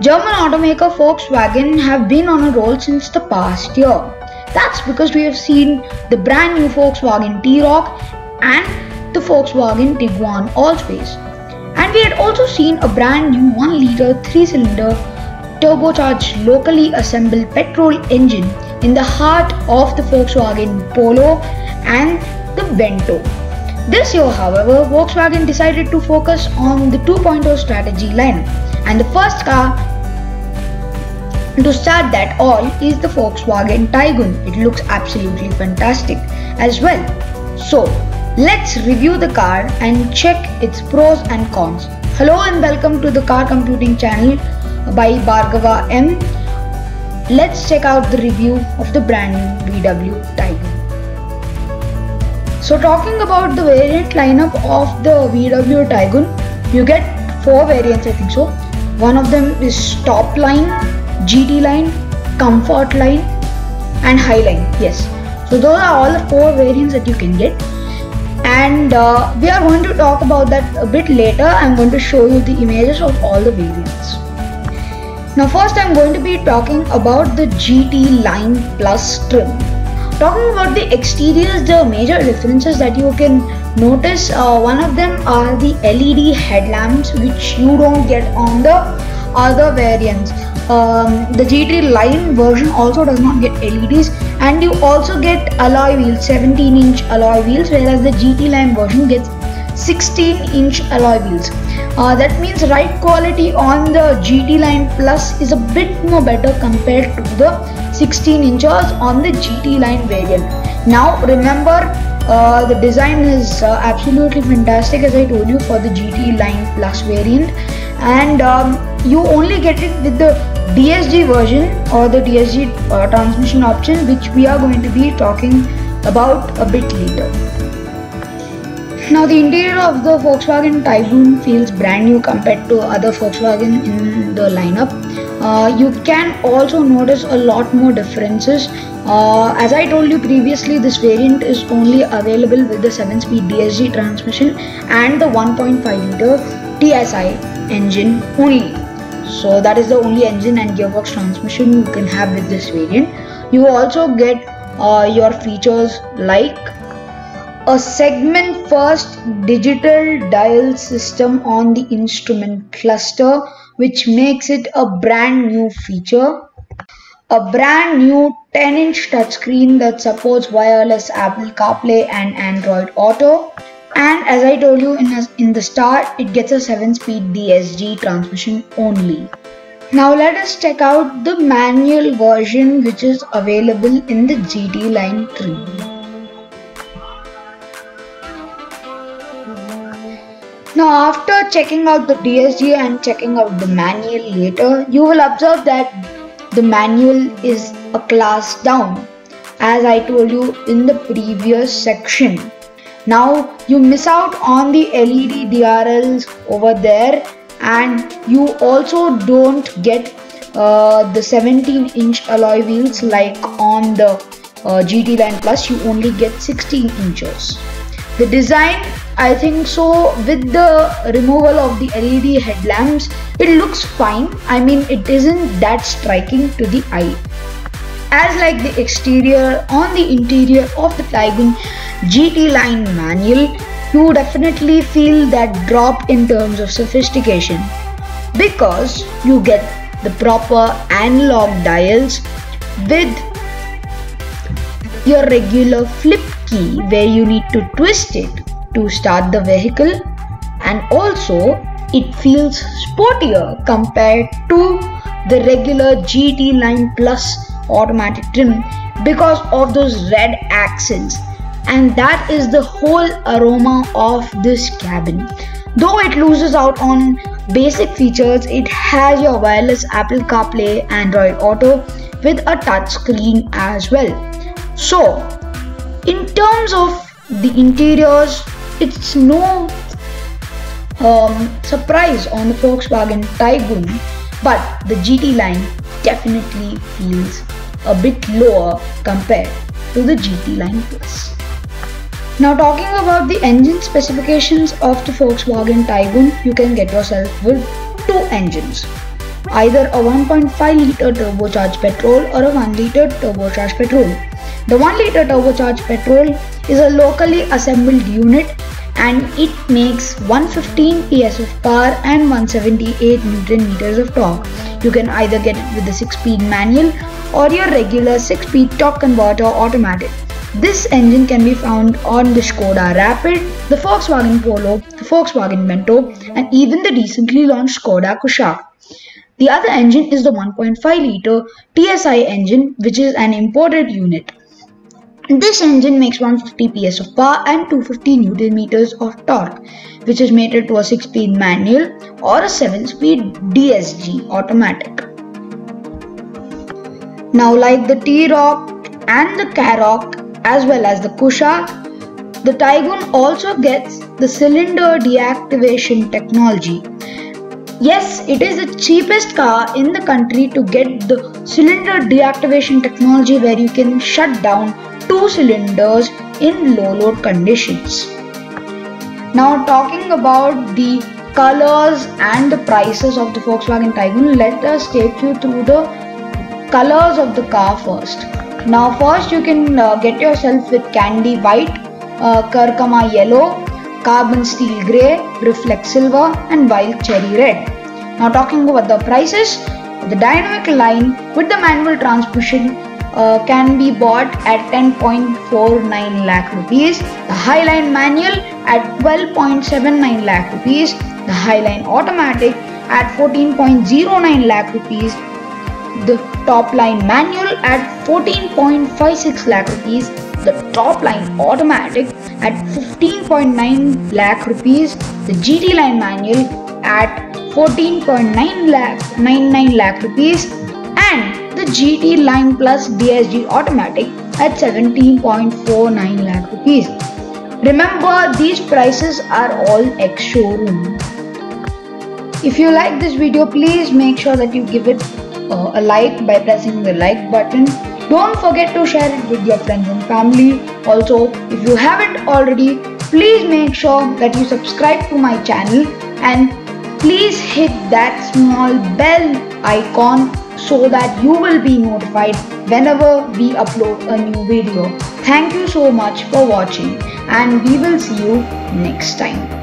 German automaker Volkswagen have been on a roll since the past year. That's because we have seen the brand new Volkswagen T-Roc and the Volkswagen Tiguan Allspace. And we had also seen a brand new 1 litre 3 cylinder turbocharged locally assembled petrol engine in the heart of the Volkswagen Polo and the Vento. This year, however, Volkswagen decided to focus on the 2.0 strategy line, and the first car to start that all is the Volkswagen Taigun. It looks absolutely fantastic as well. So, let's review the car and check its pros and cons. Hello and welcome to the Car Computing channel by Bhargava M. Let's check out the review of the brand new VW Taigun. So talking about the variant lineup of the VW Taigun, you get four variants I think so. One of them is top line, GT line, comfort line and high line. Yes. So those are all the four variants that you can get and uh, we are going to talk about that a bit later. I'm going to show you the images of all the variants. Now first I'm going to be talking about the GT line plus trim. Talking about the exteriors, the major differences that you can notice, uh, one of them are the LED headlamps which you don't get on the other variants. Um, the GT line version also does not get LEDs and you also get alloy wheels 17 inch alloy wheels whereas the GT line version gets 16 inch alloy wheels. Uh, that means ride quality on the GT line plus is a bit more better compared to the 16 inches on the GT line variant. Now remember uh, the design is uh, absolutely fantastic as I told you for the GT line plus variant. And um, you only get it with the DSG version or the DSG uh, transmission option which we are going to be talking about a bit later. Now the interior of the Volkswagen Taigun feels brand new compared to other Volkswagen in the lineup. Uh, you can also notice a lot more differences. Uh, as I told you previously, this variant is only available with the 7-speed DSG transmission and the 1.5 liter TSI engine only. So that is the only engine and gearbox transmission you can have with this variant. You also get uh, your features like a segment first digital dial system on the instrument cluster which makes it a brand new feature a brand new 10 inch touchscreen that supports wireless Apple CarPlay and Android Auto and as I told you in, a, in the start it gets a 7 speed DSG transmission only. Now let us check out the manual version which is available in the GT Line 3. Now after checking out the DSG and checking out the manual later, you will observe that the manual is a class down as I told you in the previous section. Now you miss out on the LED DRLs over there and you also don't get uh, the 17 inch alloy wheels like on the uh, GT Line Plus. You only get 16 inches. The design I think so with the removal of the LED headlamps it looks fine. I mean it isn't that striking to the eye as like the exterior on the interior of the Taigun GT line manual you definitely feel that drop in terms of sophistication. Because you get the proper analog dials with your regular flip key where you need to twist it to start the vehicle. And also it feels sportier compared to the regular GT Line Plus automatic trim because of those red accents and that is the whole aroma of this cabin. Though it loses out on basic features, it has your wireless Apple CarPlay, Android Auto with a touchscreen as well. So, in terms of the interiors, it's no um, surprise on the Volkswagen Taigun, but the GT line definitely feels a bit lower compared to the GT line Plus. Now talking about the engine specifications of the Volkswagen Taigun, you can get yourself with two engines. either a 1.5 liter turbocharged petrol or a 1 liter turbocharged petrol. The 1 liter turbocharged petrol is a locally assembled unit and it makes 115 PS of power and 178 Newton meters of torque. You can either get it with a 6-speed manual or your regular 6-speed torque converter automatic. This engine can be found on the Skoda Rapid, the Volkswagen Polo, the Volkswagen Vento and even the recently launched Skoda Kushaq. The other engine is the 1.5 litre TSI engine which is an imported unit. This engine makes 150 PS of power and 250 Newton meters of torque, which is mated to a 6-speed manual or a 7-speed DSG automatic. Now like the T-Roc and the Karoq as well as the Kushaq, the Taigun also gets the cylinder deactivation technology. Yes, it is the cheapest car in the country to get the cylinder deactivation technology where you can shut down two cylinders in low load conditions. Now talking about the colors and the prices of the Volkswagen Taigun, let us take you through the colors of the car first. Now first you can uh, get yourself with candy white, uh, yellow, carbon steel grey, reflex silver and wild cherry red. Now talking about the prices, the dynamic line with the manual transmission uh, can be bought at 10.49 lakh rupees, the Highline manual at 12.79 lakh rupees, the Highline automatic at 14.09 lakh rupees, the top line manual at 14.56 lakh rupees, the top line automatic at 15.9 lakh rupees, the GT line manual at 14.9 lakh 99 lakh rupees and the GT Line Plus DSG Automatic at 17.49 lakh rupees. Remember these prices are all ex-showroom. If you like this video please make sure that you give it uh, a like by pressing the like button. Don't forget to share it with your friends and family. Also if you haven't already please make sure that you subscribe to my channel and please hit that small bell icon so that you will be notified whenever we upload a new video. Thank you so much for watching and we will see you next time.